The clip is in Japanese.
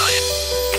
はい